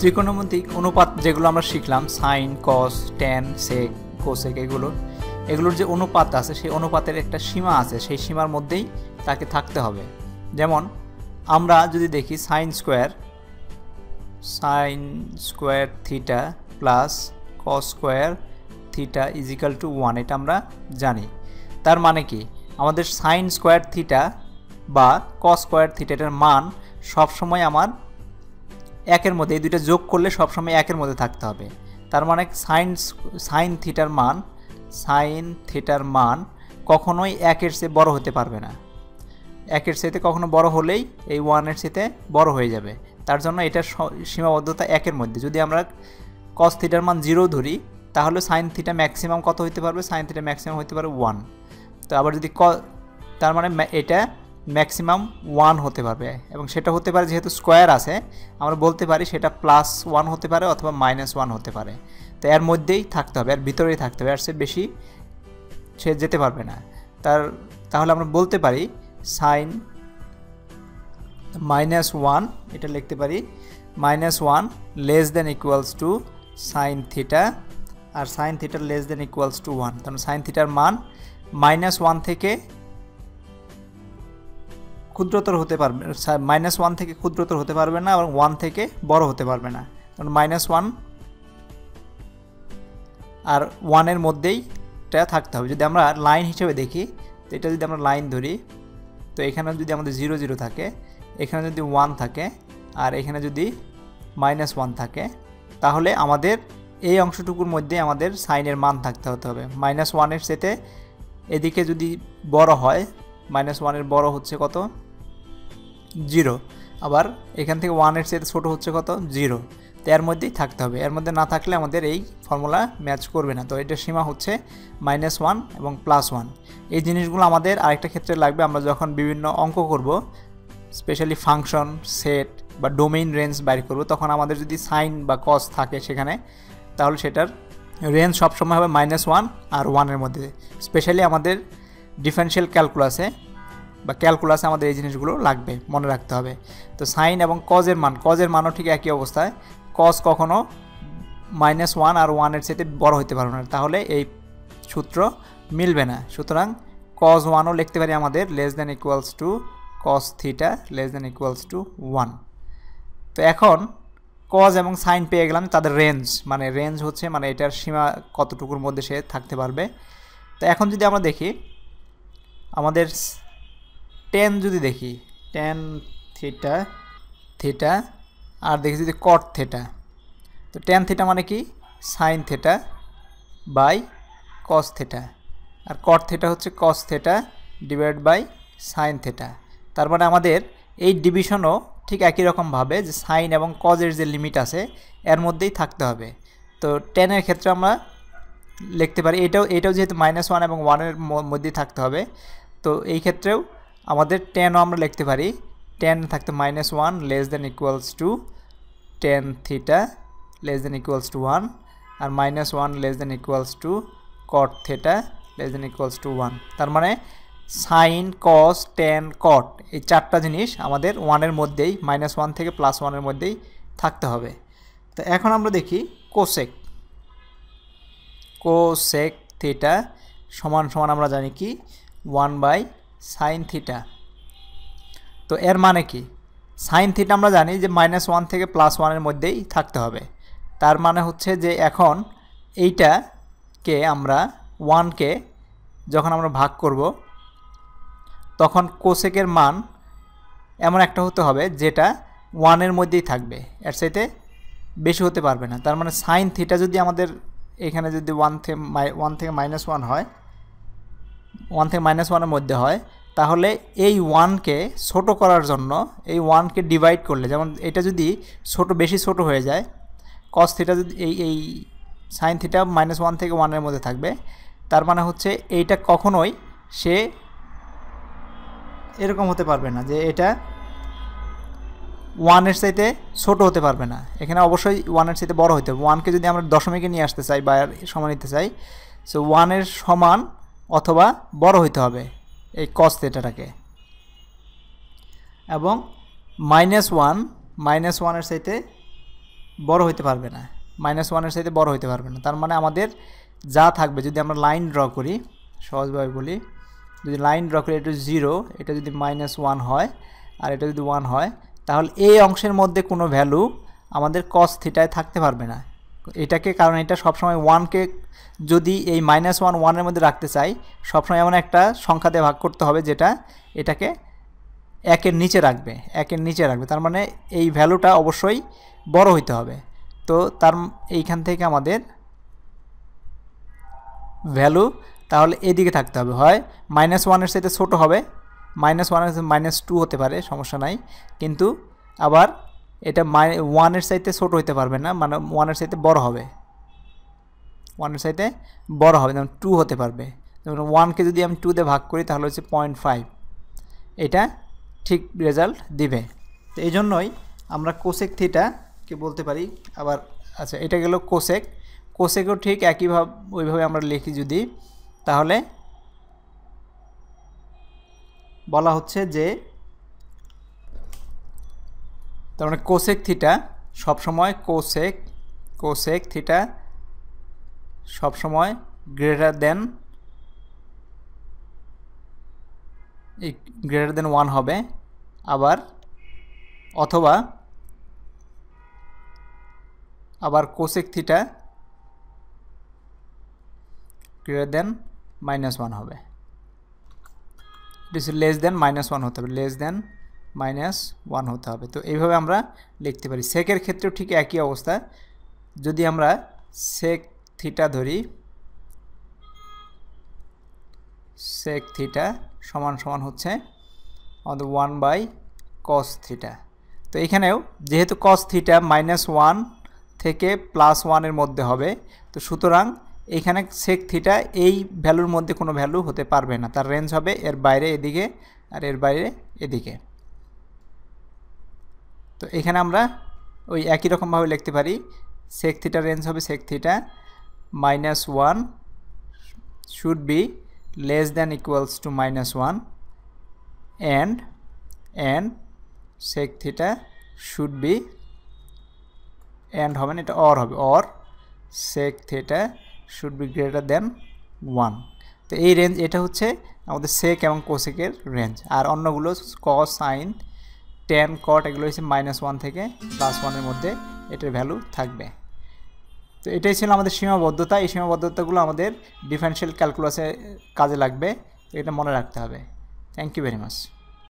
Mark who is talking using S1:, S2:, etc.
S1: ত্রিকোণমিতিক অনুপাত যেগুলো আমরা শিখলাম sine cos tan sec cosec এগুলো, এগুলোর যে অনুপাত আছে, সেই অনুপাতের একটা সীমা আছে, সেই সীমার মধ্যেই তাকে থাকতে হবে। যেমন, আমরা যদি দেখি sine square sine square theta plus cos square theta is equal to one এটা আমরা জানি। তার মানে কি? আমাদের সাইন স্কোয়ার থিটা বা কস স্কোয়ার থিটাটার মান সবসময় আমার একের মধ্যে, এই দুইটা যোগ করলে সবসময় একের মধ্যে থাকতে হবে। তার মানে সাইন সাইন থিটার মান সাইন থিটার মান কখনোই একের চেয়ে বড় হতে পারবে না। একের চেয়েতে কখনো বড় হলেই এই ওয়ানের চেয়েতে বড় হয়ে যাবে। তার জন্য এটার সীমাবদ্ধতা একের মধ্যে। যদি আমরা কস থিটার মান জিরো ধরি, তাহলে সাইন থিটা ম্যাক্সিমাম কত হতে পারবে? সাইন থিটা ম্যাক্সিমাম হতে পারে ওয়ান তো আবার যদি ক, তার মানে এটা ম্যাক্সিমাম ওয়ান হতে পারবে। এবং সেটা হতে পারে যেহেতু স্কোয়ার আছে, আমরা বলতে পারি সেটা প্লাস ওয়ান হতে পারে অথবা মাইনাস ওয়ান হতে পারে। তো এর মধ্যেই থাকতে হবে, এর ভিতরেই থাকতে হবে। আর সে বেশি সে যেতে পারবে না। তার, তাহলে আমরা বলতে পারি সাইন মাইনাস ওয়ান এটা লিখতে পারি minus one less than equals to sine theta R sine থিটার less than equals to one কারণ সাইন থিটার মান মাইনাস ওয়ান থেকে ক্ষুদ্রতর হতে পারবে মাইনাস ওয়ান থেকে ক্ষুদ্রতর হতে পারবে না এবং ওয়ান থেকে বড় হতে পারবে না। কারণ মাইনাস ওয়ান আর ওয়ানের মধ্যেই এটা থাকতে হবে। যদি আমরা লাইন হিসেবে দেখি, তো এটা যদি আমরা লাইন ধরি, তো এখানে যদি আমাদের জিরো জিরো থাকে, এখানে যদি ওয়ান থাকে আর এখানে যদি মাইনাস ওয়ান থাকে, তাহলে আমাদের এই অংশটুকুর মধ্যে আমাদের সাইনের মান থাকতে হতে হবে। মাইনাস ওয়ানের সেতে এদিকে যদি বড় হয় মাইনাস ওয়ানের বড় হচ্ছে কত? জিরো। আবার এখান থেকে ওয়ানের সেতে ছোটো হচ্ছে কত? জিরো। তো এর মধ্যেই থাকতে হবে। এর মধ্যে না থাকলে আমাদের এই ফর্মুলা ম্যাচ করবে না। তো এটার সীমা হচ্ছে মাইনাস ওয়ান এবং প্লাস ওয়ান এই জিনিসগুলো আমাদের আরেকটা ক্ষেত্রে লাগবে। আমরা যখন বিভিন্ন অঙ্ক করব স্পেশালি ফাংশন সেট বা ডোমেইন রেঞ্জ বাইর করব, তখন আমাদের যদি সাইন বা কস থাকে সেখানে, তাহলে সেটার রেঞ্জ সবসময় হবে মাইনাস ওয়ান আর ওয়ানের মধ্যে। স্পেশালি আমাদের ডিফারেন্সিয়াল ক্যালকুলাসে বা ক্যালকুলাসে আমাদের এই জিনিসগুলো লাগবে, মনে রাখতে হবে। তো সাইন এবং কজের মান কজের মানও ঠিক একই অবস্থায়। কজ কখনো মাইনাস ওয়ান আর ওয়ানের সাথে বড় হতে পারবে না। তাহলে এই সূত্র মিলবে না। সুতরাং কজ ওয়ানও লিখতে পারি আমাদের less than equals to cos theta less than equals to one তো এখন কজ এবং সাইন পেয়ে গেলাম তাদের রেঞ্জ মানে রেঞ্জ হচ্ছে মানে এটার সীমা কতটুকুর মধ্যে সে থাকতে পারবে। তো এখন যদি আমরা দেখি, আমাদের টেন যদি দেখি টেন থিটা থিটা আর দেখি যদি কট থেটা তো টেন থিটা মানে কি? Sine theta by cos theta R cot theta হচ্ছে cos theta divide by sine theta তার মানে আমাদের এই ডিভিশনও ঠিক একই রকমভাবে যে সাইন এবং কজের যে লিমিট আছে, এর মধ্যেই থাকতে হবে। তো টেনের ক্ষেত্রে আমরা লিখতে পারি, এটাও এটাও যেহেতু মাইনাস ওয়ান এবং ওয়ানের মধ্যেই থাকতে হবে, তো এই ক্ষেত্রেও আমাদের টেনও আমরা লিখতে পারি। টেন থাকতে minus one less than equals to tan theta less than equals to one R minus one less than equals to cot theta less than equals to one তার মানে সাইন কস টেন কট এই চারটা জিনিস আমাদের ওয়ানের মধ্যেই minus one থেকে plus ওয়ানের মধ্যেই থাকতে হবে। তো এখন আমরা দেখি কোসেক কোসেক থিটা সমান সমান আমরা জানি কি? ওয়ান বাই সাইন থিটা তো এর মানে কি? সাইন থিটা আমরা জানি যে মাইনাস ওয়ান থেকে প্লাস ওয়ানের মধ্যেই থাকতে হবে। তার মানে হচ্ছে যে এখন এইটাকে আমরা ওয়ানকে যখন আমরা ভাগ করব, তখন কোসেকের মান এমন একটা হতে হবে যেটা ওয়ানের মধ্যেই থাকবে। এর সাথে বেশি হতে পারবে না। তার মানে সাইন থিটা যদি আমাদের এখানে যদি ওয়ান থেকে ওয়ান থেকে মাইনাস ওয়ান হয় ওয়ান থেকে মাইনাস ওয়ানের মধ্যে হয়, তাহলে এই ওয়ানকে ছোট করার জন্য এই ওয়ানকে ডিভাইড করলে, যেমন এটা যদি ছোট, বেশি ছোট হয়ে যায় কস থিটা যদি এই এই সাইন থিটা মাইনাস ওয়ান থেকে ওয়ানের মধ্যে থাকবে, তার মানে হচ্ছে এইটা কখনোই সে এরকম হতে পারবে না, যে এটা ওয়ানের চাইতে ছোট হতে পারবে না। এখানে অবশ্যই ওয়ানের চাইতে বড় হতে হবে। ওয়ানকে যদি আমরা দশমিকে নিয়ে আসতে চাই বা সমান নিতে চাই সো ওয়ানের সমান অথবা বড় হইতে হবে, এই কস থেটাটাকে এবং মাইনাস ওয়ান মাইনাস ওয়ানের চাইতে বড় হইতে পারবে না। মাইনাস ওয়ানের সাথে বড় হইতে পারবে না। তার মানে আমাদের যা থাকবে, যদি আমরা লাইন ড্র করি, সহজভাবে বলি, যদি লাইন ড্র করি, এটা জিরো এটা যদি মাইনাস ওয়ান হয়, আর এটা যদি ওয়ান হয়, তাহলে এই অংশের মধ্যে কোনো ভ্যালু আমাদের কস থিটায় থাকতে পারবে না। এটাকে কারণ এটা সবসময় ওয়ানকে যদি এই মাইনাস ওয়ান ওয়ানের মধ্যে রাখতে চাই, সবসময় এমন একটা সংখ্যা দিয়ে ভাগ করতে হবে যেটা এটাকে একের নিচে রাখবে, একের নিচে রাখবে। তার মানে এই ভ্যালুটা অবশ্যই বড় হইতে হবে। তো তার এইখান থেকে আমাদের ভ্যালু তাহলে এদিকে থাকতে হবে। হয় মাইনাস ওয়ানের সাথে ছোটো হবে মাইনাস ওয়ানের সাথে মাইনাস টু হতে পারে, সমস্যা নাই। কিন্তু আবার এটা মাই ওয়ানের সাইতে ছোটো হইতে পারবে না মানে ওয়ানের সাইতে বড় হবে। ওয়ানের সাইতে বড় হবে, যেমন টু হতে পারবে। যেমন ওয়ানকে যদি আমি টুতে ভাগ করি, তাহলে হচ্ছে পয়েন্ট ফাইভ এটা ঠিক রেজাল্ট দিবে। তো এই জন্যই আমরা কোসেক থিটাকে বলতে পারি। আবার আচ্ছা এটা গেল কোসেক কোসেকও ঠিক একইভাবে ওইভাবে আমরা লিখি যদি, তাহলে বলা হচ্ছে যে তার মানে কোসেক থিটা সবসময় কোসেক কোসেক থিটা সবসময় greater than greater than one হবে। আবার, অথবা আবার cosec theta greater than minus one হবে। It less than minus one হতে হবে। লেস দেন মাইনাস ওয়ান হতে হবে। তো এইভাবে আমরা লিখতে পারি। সেকের ক্ষেত্রেও ঠিক একই অবস্থা। যদি আমরা সেক থিটা ধরি সেক থিটা সমান সমান হচ্ছে আমাদের ওয়ান বাই কস থিটা তো এখানেও যেহেতু কস থিটা মাইনাস ওয়ান থেকে প্লাস ওয়ানের মধ্যে হবে, তো সুতরাং এখানে সেক থিটা এই ভ্যালুর মধ্যে কোনো ভ্যালু হতে পারবে না। তার রেঞ্জ হবে এর বাইরে এদিকে আর এর বাইরে এদিকে। তো এখানে আমরা ওই একই রকমভাবে লিখতে পারি। সেক থিটার রেঞ্জ হবে sec theta minus one should be less than equals to minus one and and sec theta should be and হবে না, এটা অর হবে। Or sec theta should be greater than one তো এই রেঞ্জ এটা হচ্ছে আমাদের সেক এবং কোসেকের রেঞ্জ আর অন্যগুলো কস সাইন টেন কট এগুলো হচ্ছে মাইনাস ওয়ান থেকে প্লাস ওয়ানের মধ্যে এটার ভ্যালু থাকবে। তো এটাই ছিল আমাদের সীমাবদ্ধতা। এই সীমাবদ্ধতাগুলো আমাদের ডিফারেনশিয়াল ক্যালকুলাসে কাজে লাগবে। তো এটা মনে রাখতে হবে। Thank you very much